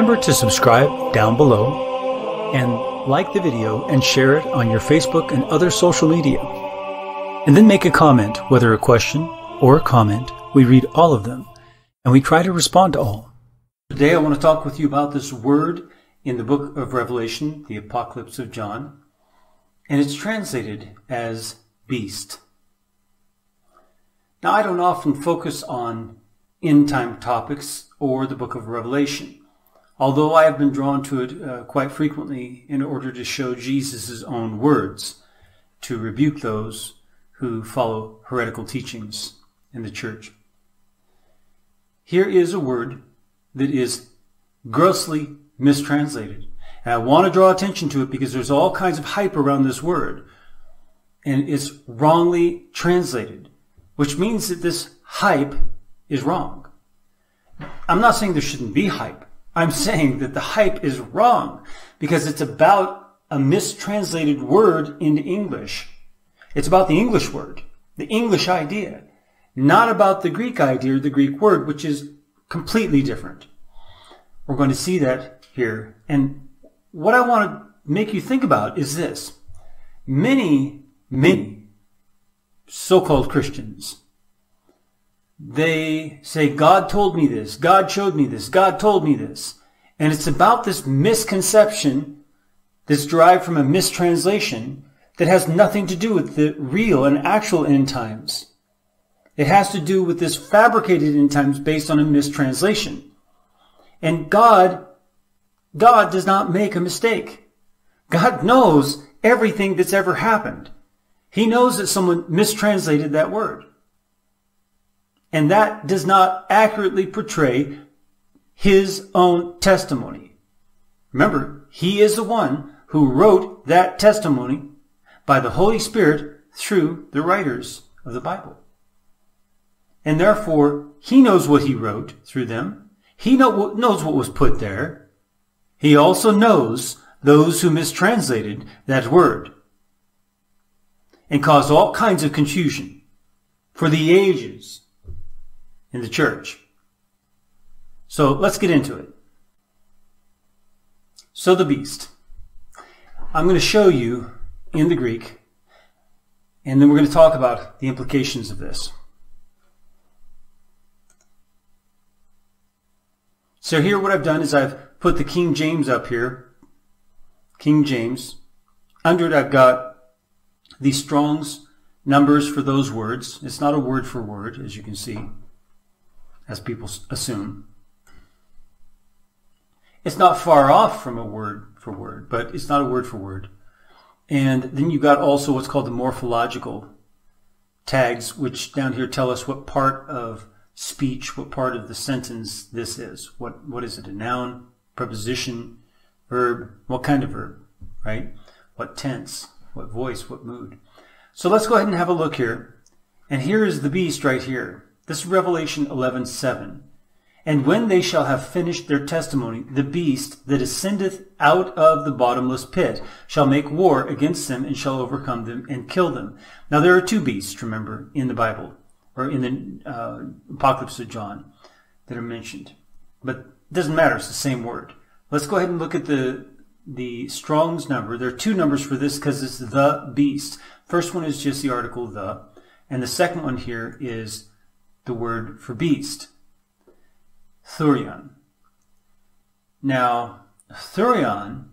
Remember to subscribe down below and like the video and share it on your Facebook and other social media. And then make a comment, whether a question or a comment. We read all of them and we try to respond to all. Today I want to talk with you about this word in the book of Revelation, the Apocalypse of John, and it's translated as beast. Now I don't often focus on end time topics or the book of Revelation, although I have been drawn to it uh, quite frequently in order to show Jesus' own words to rebuke those who follow heretical teachings in the church. Here is a word that is grossly mistranslated. And I want to draw attention to it because there's all kinds of hype around this word. And it's wrongly translated, which means that this hype is wrong. I'm not saying there shouldn't be hype. I'm saying that the hype is wrong because it's about a mistranslated word into English. It's about the English word, the English idea, not about the Greek idea, or the Greek word, which is completely different. We're going to see that here. And what I want to make you think about is this. Many, many so-called Christians they say, God told me this, God showed me this, God told me this. And it's about this misconception that's derived from a mistranslation that has nothing to do with the real and actual end times. It has to do with this fabricated end times based on a mistranslation. And God, God does not make a mistake. God knows everything that's ever happened. He knows that someone mistranslated that word. And that does not accurately portray his own testimony. Remember, he is the one who wrote that testimony by the Holy Spirit through the writers of the Bible. And therefore, he knows what he wrote through them. He know, knows what was put there. He also knows those who mistranslated that word and caused all kinds of confusion for the ages in the church. So let's get into it. So the beast. I'm going to show you in the Greek, and then we're going to talk about the implications of this. So here what I've done is I've put the King James up here, King James. Under it I've got the Strong's numbers for those words. It's not a word for word, as you can see as people assume. It's not far off from a word for word, but it's not a word for word. And then you've got also what's called the morphological tags, which down here tell us what part of speech, what part of the sentence this is. What, what is it? A noun, preposition, verb, what kind of verb, right? What tense, what voice, what mood. So let's go ahead and have a look here. And here is the beast right here. This is Revelation 11:7. And when they shall have finished their testimony, the beast that ascendeth out of the bottomless pit shall make war against them and shall overcome them and kill them. Now there are two beasts, remember, in the Bible, or in the uh, Apocalypse of John, that are mentioned. But it doesn't matter, it's the same word. Let's go ahead and look at the, the Strong's number. There are two numbers for this because it's the beast. First one is just the article the, and the second one here is the word for beast, therion. Now, therion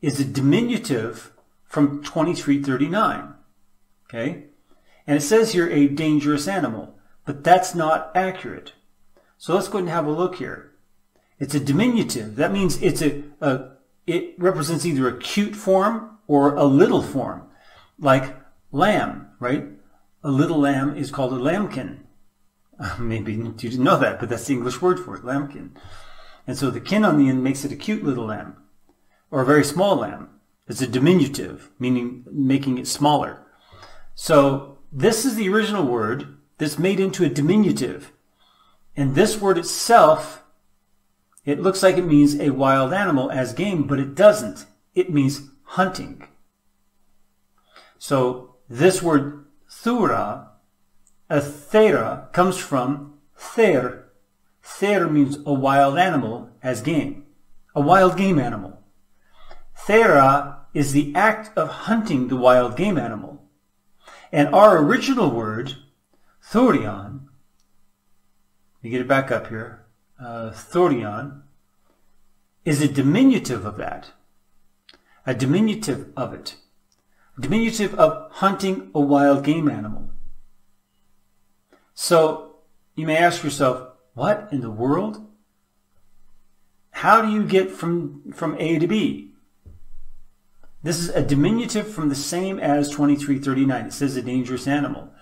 is a diminutive from 2339. Okay? And it says here a dangerous animal, but that's not accurate. So let's go ahead and have a look here. It's a diminutive. That means it's a, a it represents either a cute form or a little form, like lamb, right? A little lamb is called a lambkin. Maybe you didn't know that, but that's the English word for it, lambkin. And so the kin on the end makes it a cute little lamb, or a very small lamb. It's a diminutive, meaning making it smaller. So this is the original word that's made into a diminutive. And this word itself, it looks like it means a wild animal as game, but it doesn't. It means hunting. So this word thera a thera comes from ther. Ther means a wild animal as game. a wild game animal. Thera is the act of hunting the wild game animal. And our original word, therion, let me get it back up here, uh, therion, is a diminutive of that. A diminutive of it. A diminutive of hunting a wild game animal. So you may ask yourself, what in the world? How do you get from, from A to B? This is a diminutive from the same as 2339. It says a dangerous animal.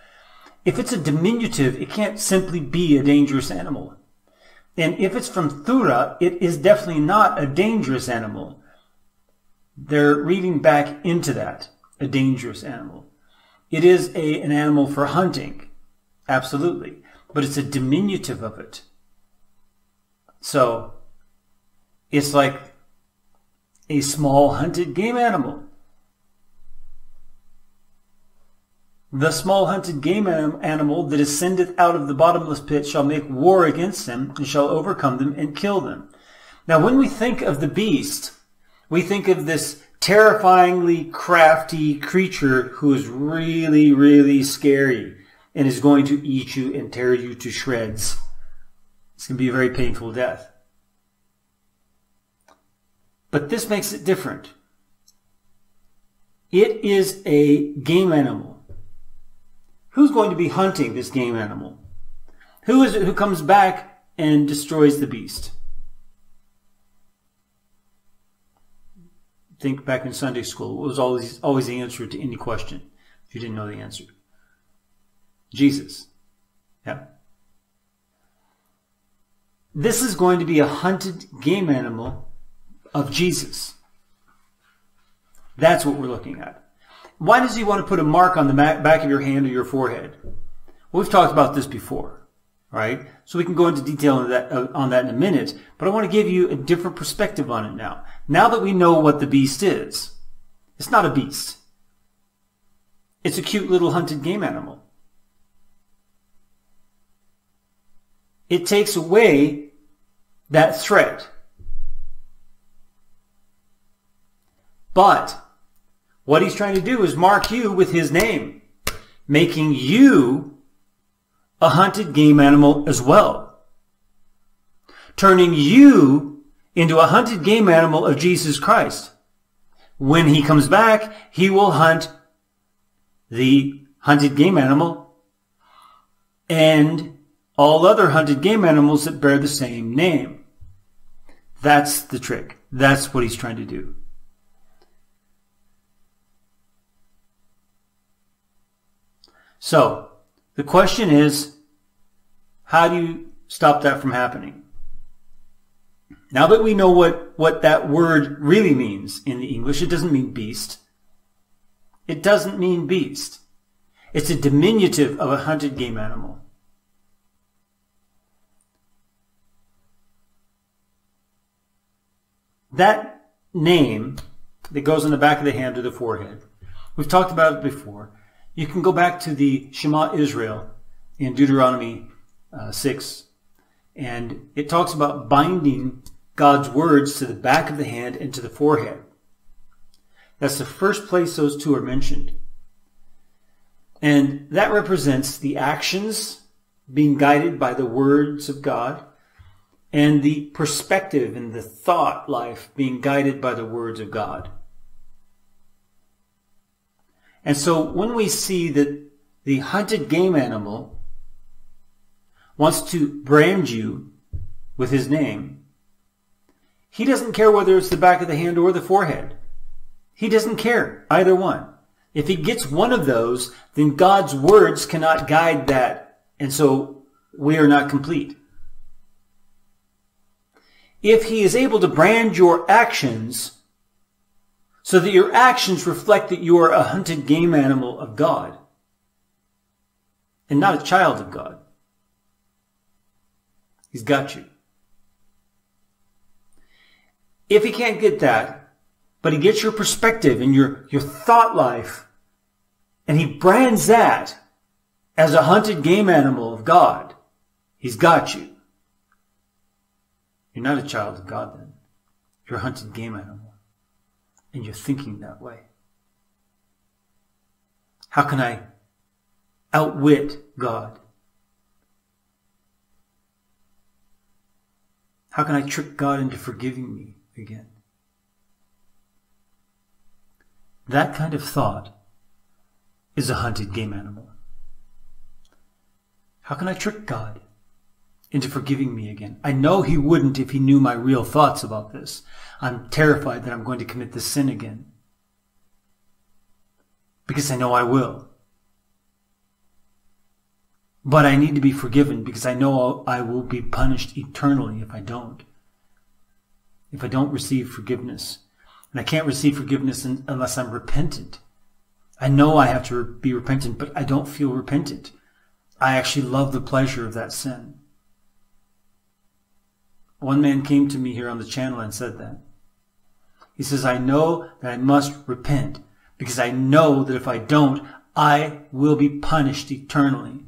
If it's a diminutive, it can't simply be a dangerous animal. And if it's from Thera, it is definitely not a dangerous animal. They're reading back into that, a dangerous animal. It is a, an animal for hunting. Absolutely. But it's a diminutive of it. So, it's like a small hunted game animal. The small hunted game animal that ascendeth out of the bottomless pit shall make war against them and shall overcome them and kill them. Now, when we think of the beast, we think of this terrifyingly crafty creature who is really, really scary and is going to eat you and tear you to shreds. It's going to be a very painful death. But this makes it different. It is a game animal. Who's going to be hunting this game animal? Who is it who comes back and destroys the beast? Think back in Sunday school. It was always, always the answer to any question if you didn't know the answer. Jesus. Yeah. This is going to be a hunted game animal of Jesus. That's what we're looking at. Why does he want to put a mark on the back of your hand or your forehead? We've talked about this before, right? So we can go into detail on that, uh, on that in a minute, but I want to give you a different perspective on it now. Now that we know what the beast is, it's not a beast. It's a cute little hunted game animal. It takes away that threat But what he's trying to do is mark you with his name, making you a hunted game animal as well. Turning you into a hunted game animal of Jesus Christ. When he comes back, he will hunt the hunted game animal and all other hunted game animals that bear the same name. That's the trick. That's what he's trying to do. So the question is, how do you stop that from happening? Now that we know what, what that word really means in the English, it doesn't mean beast. It doesn't mean beast. It's a diminutive of a hunted game animal. That name that goes on the back of the hand or the forehead, we've talked about it before. You can go back to the Shema Israel in Deuteronomy uh, 6, and it talks about binding God's words to the back of the hand and to the forehead. That's the first place those two are mentioned. And that represents the actions being guided by the words of God and the perspective and the thought life being guided by the words of God. And so when we see that the hunted game animal wants to brand you with his name, he doesn't care whether it's the back of the hand or the forehead. He doesn't care, either one. If he gets one of those, then God's words cannot guide that. And so we are not complete. If he is able to brand your actions so that your actions reflect that you are a hunted game animal of God and not a child of God. He's got you. If he can't get that, but he gets your perspective and your, your thought life, and he brands that as a hunted game animal of God, he's got you. You're not a child of God then. You're a hunted game animal. And you're thinking that way. How can I outwit God? How can I trick God into forgiving me again? That kind of thought is a hunted game animal. How can I trick God into forgiving me again? I know He wouldn't if He knew my real thoughts about this. I'm terrified that I'm going to commit this sin again. Because I know I will. But I need to be forgiven because I know I will be punished eternally if I don't. If I don't receive forgiveness. And I can't receive forgiveness unless I'm repentant. I know I have to be repentant, but I don't feel repentant. I actually love the pleasure of that sin. One man came to me here on the channel and said that. He says, I know that I must repent because I know that if I don't, I will be punished eternally.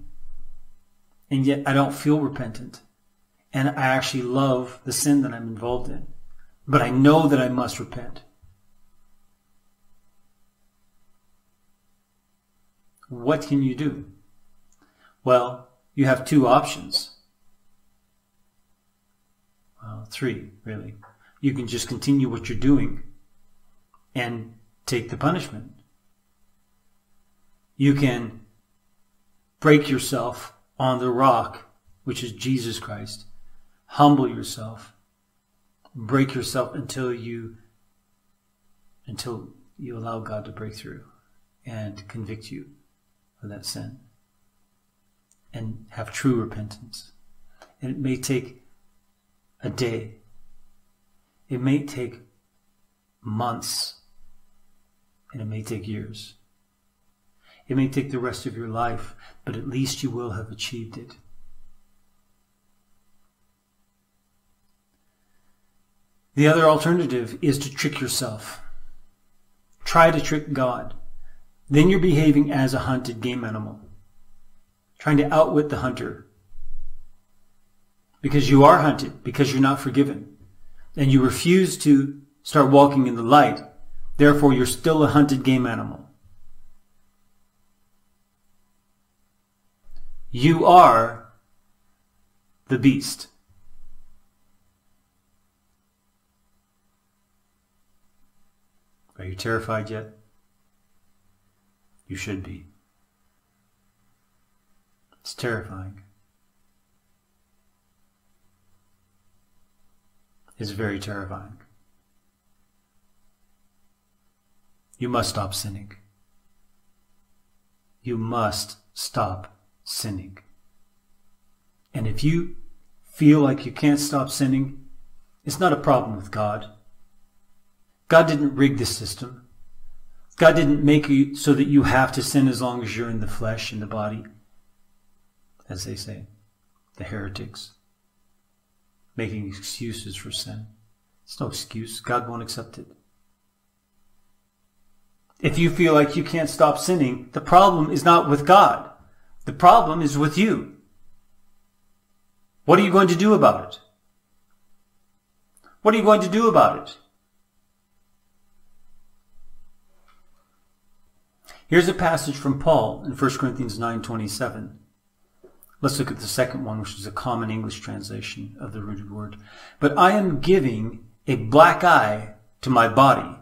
And yet I don't feel repentant. And I actually love the sin that I'm involved in. But I know that I must repent. What can you do? Well, you have two options. Well, three, really. You can just continue what you're doing and take the punishment. You can break yourself on the rock, which is Jesus Christ. Humble yourself. Break yourself until you until you allow God to break through and convict you of that sin and have true repentance. And it may take a day. It may take months. And it may take years. It may take the rest of your life, but at least you will have achieved it. The other alternative is to trick yourself. Try to trick God. Then you're behaving as a hunted game animal trying to outwit the hunter. Because you are hunted, because you're not forgiven. And you refuse to start walking in the light. Therefore, you're still a hunted game animal. You are the beast. Are you terrified yet? You should be. It's terrifying. It's very terrifying. You must stop sinning. You must stop sinning. And if you feel like you can't stop sinning, it's not a problem with God. God didn't rig the system. God didn't make you so that you have to sin as long as you're in the flesh, in the body as they say, the heretics, making excuses for sin. It's no excuse. God won't accept it. If you feel like you can't stop sinning, the problem is not with God. The problem is with you. What are you going to do about it? What are you going to do about it? Here's a passage from Paul in 1 Corinthians 9:27. Let's look at the second one, which is a common English translation of the rooted word. But I am giving a black eye to my body,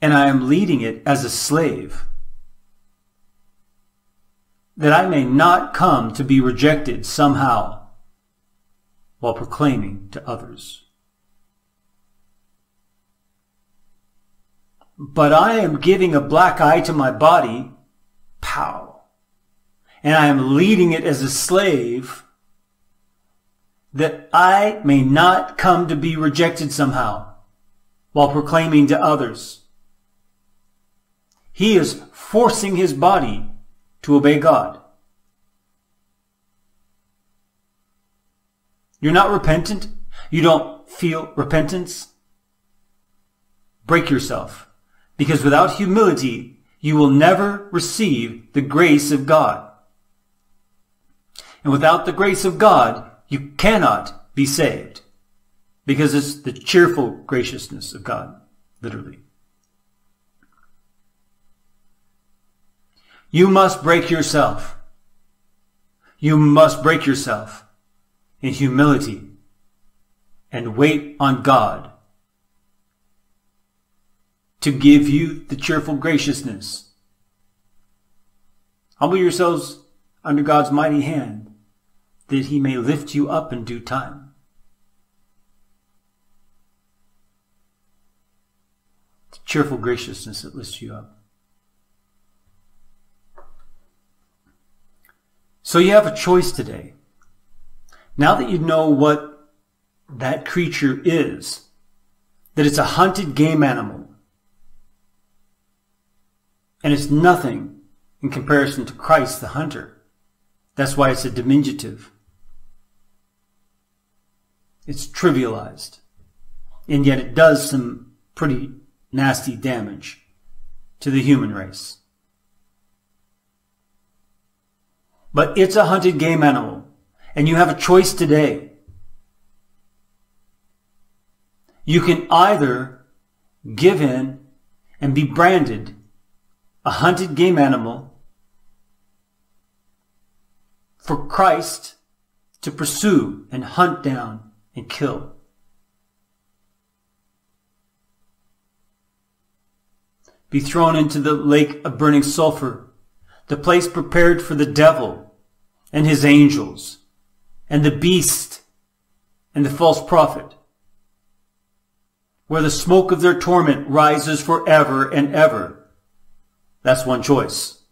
and I am leading it as a slave, that I may not come to be rejected somehow while proclaiming to others. But I am giving a black eye to my body, pow and I am leading it as a slave that I may not come to be rejected somehow while proclaiming to others. He is forcing his body to obey God. You're not repentant. You don't feel repentance. Break yourself because without humility, you will never receive the grace of God. And without the grace of God, you cannot be saved. because it's the cheerful graciousness of God, literally. You must break yourself. You must break yourself in humility and wait on God to give you the cheerful graciousness. Humble yourselves under God's mighty hand that he may lift you up in due time. The cheerful graciousness that lifts you up. So you have a choice today. Now that you know what that creature is, that it's a hunted game animal, and it's nothing in comparison to Christ the hunter. That's why it's a diminutive. It's trivialized. And yet it does some pretty nasty damage to the human race. But it's a hunted game animal. And you have a choice today. You can either give in and be branded a hunted game animal for Christ to pursue and hunt down and kill. Be thrown into the lake of burning sulfur, the place prepared for the devil and his angels, and the beast and the false prophet, where the smoke of their torment rises forever and ever. That's one choice.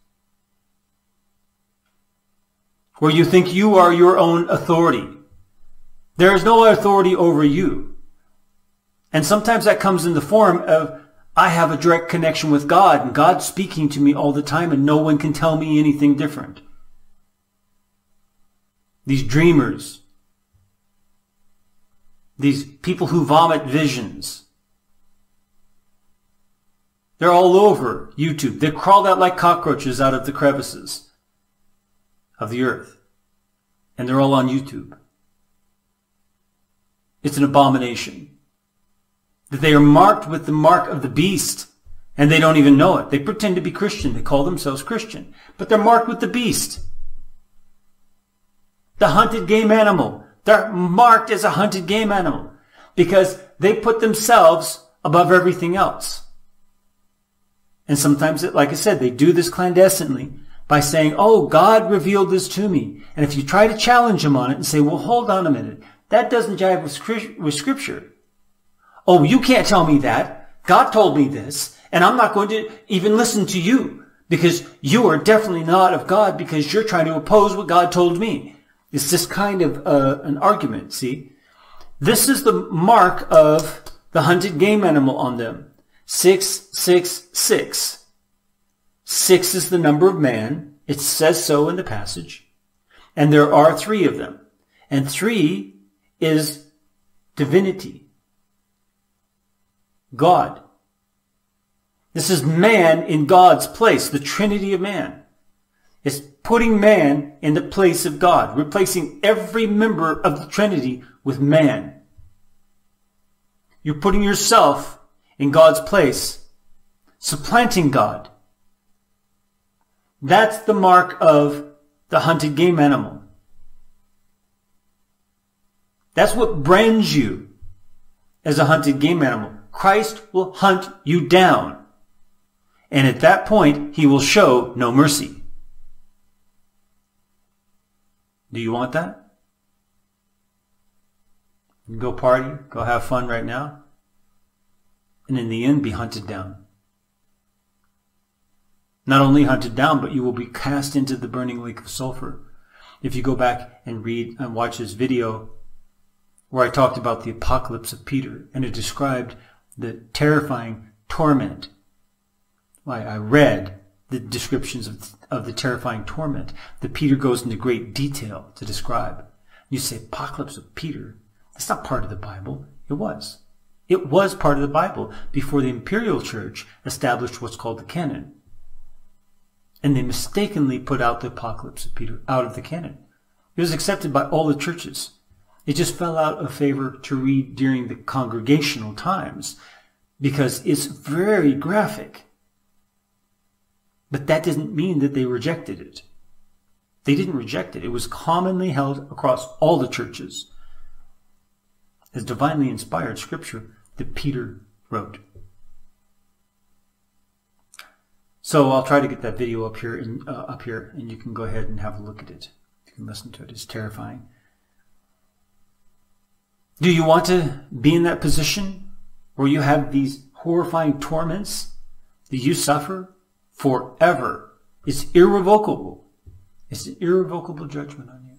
Where you think you are your own authority. There is no authority over you. And sometimes that comes in the form of, I have a direct connection with God and God's speaking to me all the time and no one can tell me anything different. These dreamers, these people who vomit visions, they're all over YouTube. They crawled out like cockroaches out of the crevices of the earth. And they're all on YouTube. It's an abomination. That they are marked with the mark of the beast. And they don't even know it. They pretend to be Christian. They call themselves Christian. But they're marked with the beast. The hunted game animal. They're marked as a hunted game animal. Because they put themselves above everything else. And sometimes, like I said, they do this clandestinely by saying, Oh, God revealed this to me. And if you try to challenge them on it and say, well, hold on a minute. That doesn't jive with, with scripture. Oh, you can't tell me that. God told me this and I'm not going to even listen to you because you are definitely not of God because you're trying to oppose what God told me. It's this kind of uh, an argument, see? This is the mark of the hunted game animal on them. 666. Six is the number of man. It says so in the passage. And there are three of them. And three is divinity. God. This is man in God's place, the Trinity of man. It's putting man in the place of God, replacing every member of the Trinity with man. You're putting yourself in God's place, supplanting God. That's the mark of the hunted game animal. That's what brands you as a hunted game animal. Christ will hunt you down. And at that point, he will show no mercy. Do you want that? Go party, go have fun right now and in the end be hunted down. Not only hunted down, but you will be cast into the burning lake of sulfur. If you go back and read and watch this video where I talked about the apocalypse of Peter and it described the terrifying torment. Why I read the descriptions of, of the terrifying torment that Peter goes into great detail to describe. You say apocalypse of Peter. That's not part of the Bible. It was. It was part of the Bible before the imperial church established what's called the canon. And they mistakenly put out the apocalypse of Peter out of the canon. It was accepted by all the churches. It just fell out of favor to read during the congregational times because it's very graphic. But that didn't mean that they rejected it. They didn't reject it. It was commonly held across all the churches as divinely inspired scripture that Peter wrote. So I'll try to get that video up here, in, uh, up here, and you can go ahead and have a look at it. You can listen to it. It's terrifying. Do you want to be in that position where you have these horrifying torments that you suffer forever? It's irrevocable. It's an irrevocable judgment on you.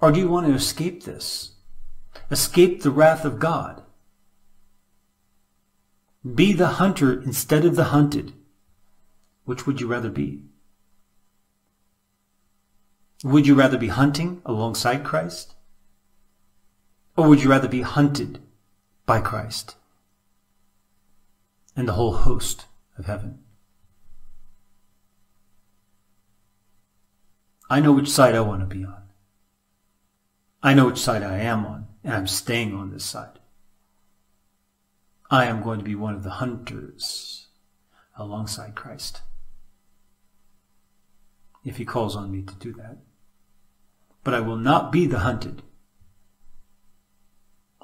Or do you want to escape this? Escape the wrath of God? Be the hunter instead of the hunted. Which would you rather be? Would you rather be hunting alongside Christ? Or would you rather be hunted by Christ and the whole host of heaven? I know which side I want to be on. I know which side I am on, and I'm staying on this side. I am going to be one of the hunters alongside Christ. If he calls on me to do that but I will not be the hunted.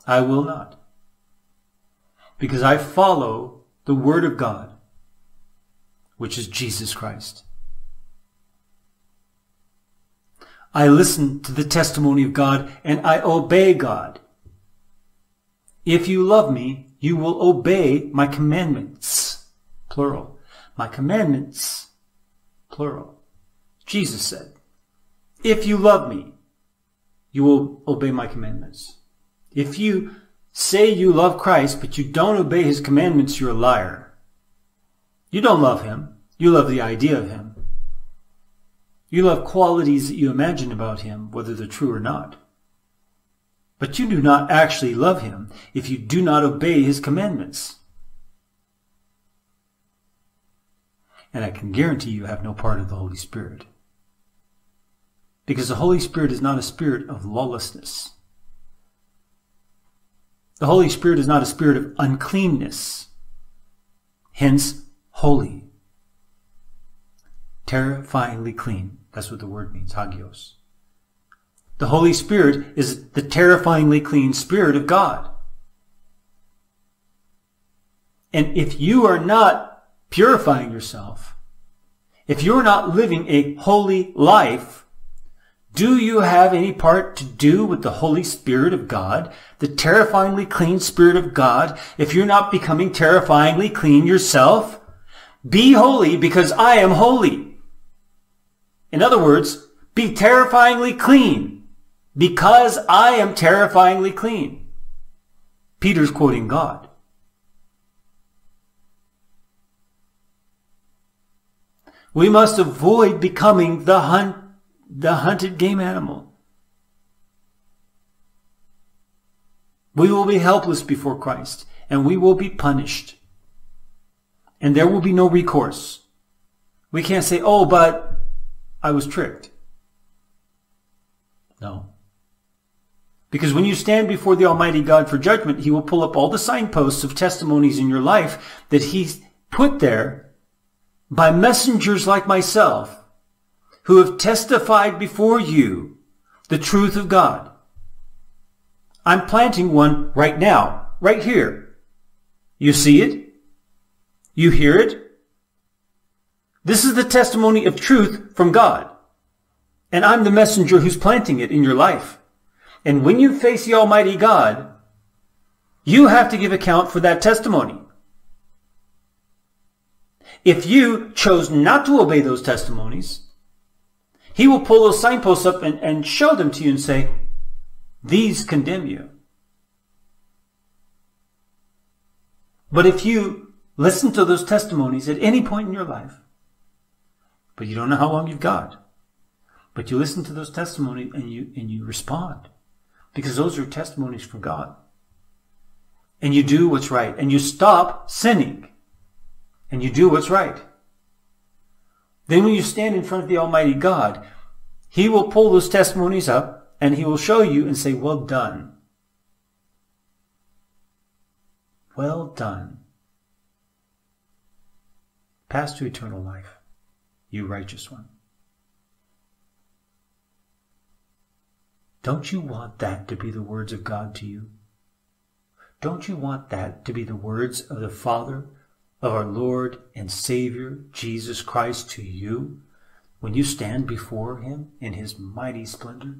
I will not. Because I follow the Word of God, which is Jesus Christ. I listen to the testimony of God and I obey God. If you love me, you will obey my commandments. Plural. My commandments. Plural. Jesus said. If you love me, you will obey my commandments. If you say you love Christ, but you don't obey his commandments, you're a liar. You don't love him. You love the idea of him. You love qualities that you imagine about him, whether they're true or not. But you do not actually love him if you do not obey his commandments. And I can guarantee you have no part of the Holy Spirit. Because the Holy Spirit is not a spirit of lawlessness. The Holy Spirit is not a spirit of uncleanness. Hence, holy. Terrifyingly clean. That's what the word means, hagios. The Holy Spirit is the terrifyingly clean Spirit of God. And if you are not purifying yourself, if you're not living a holy life, do you have any part to do with the Holy Spirit of God, the terrifyingly clean Spirit of God, if you're not becoming terrifyingly clean yourself? Be holy because I am holy. In other words, be terrifyingly clean because I am terrifyingly clean. Peter's quoting God. We must avoid becoming the hunt the hunted game animal. We will be helpless before Christ and we will be punished. And there will be no recourse. We can't say, oh, but I was tricked. No. Because when you stand before the Almighty God for judgment, He will pull up all the signposts of testimonies in your life that He's put there by messengers like myself who have testified before you the truth of God. I'm planting one right now, right here. You see it? You hear it? This is the testimony of truth from God. And I'm the messenger who's planting it in your life. And when you face the Almighty God, you have to give account for that testimony. If you chose not to obey those testimonies, he will pull those signposts up and, and show them to you and say, these condemn you. But if you listen to those testimonies at any point in your life, but you don't know how long you've got, but you listen to those testimonies and you, and you respond because those are testimonies from God. And you do what's right and you stop sinning and you do what's right. Then when you stand in front of the Almighty God, He will pull those testimonies up and he will show you and say, well done. Well done. Pass to eternal life, you righteous one. Don't you want that to be the words of God to you? Don't you want that to be the words of the Father, of our Lord and Savior, Jesus Christ, to you when you stand before Him in His mighty splendor?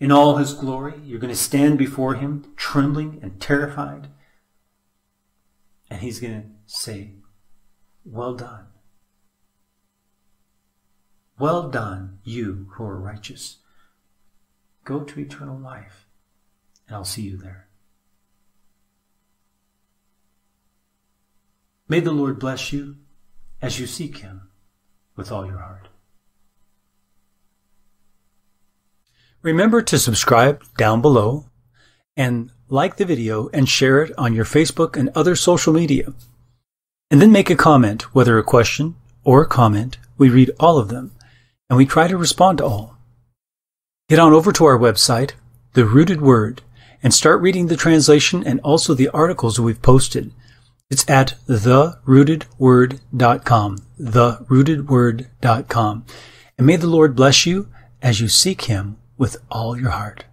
In all His glory, you're going to stand before Him trembling and terrified. And He's going to say, Well done. Well done, you who are righteous. Go to eternal life, and I'll see you there. May the Lord bless you as you seek Him with all your heart. Remember to subscribe down below and like the video and share it on your Facebook and other social media. And then make a comment, whether a question or a comment. We read all of them and we try to respond to all. Get on over to our website, The Rooted Word, and start reading the translation and also the articles we've posted. It's at therootedword.com, therootedword.com. And may the Lord bless you as you seek Him with all your heart.